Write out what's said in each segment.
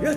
人。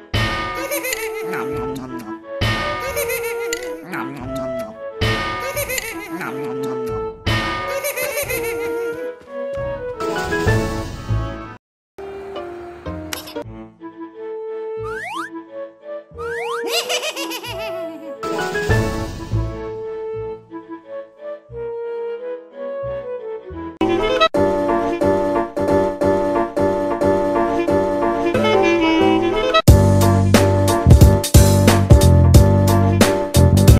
감사합니다.